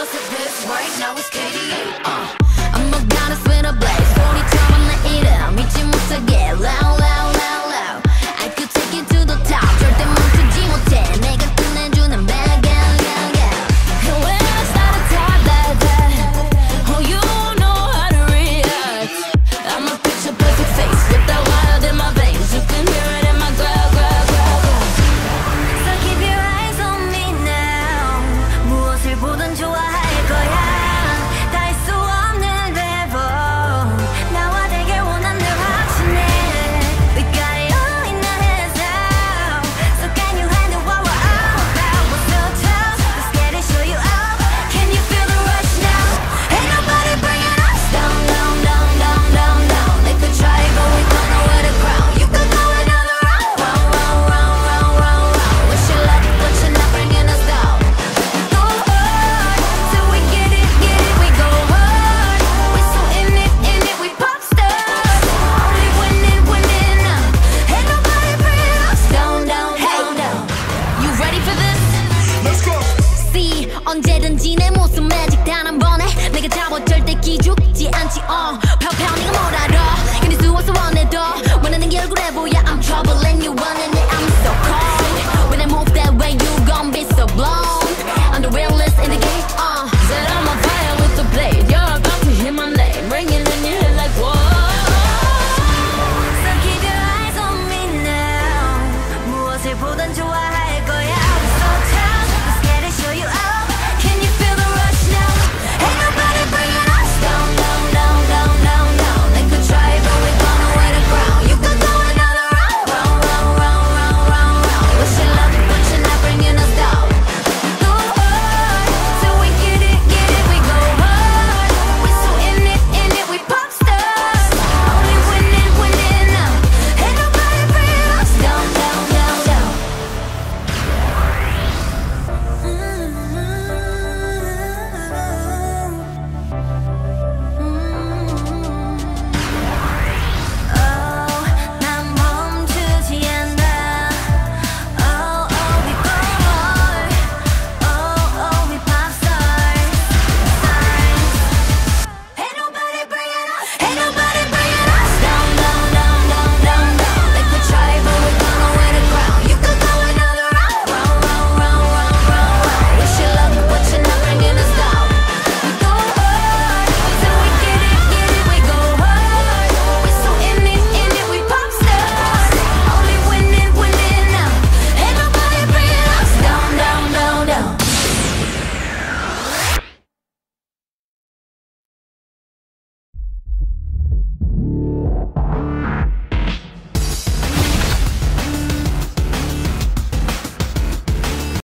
Joseph lives right now is Katie. 언제든지 내 모습 매직 단 한 번에 내가 잡아 절대 기죽지 않지 어 uh.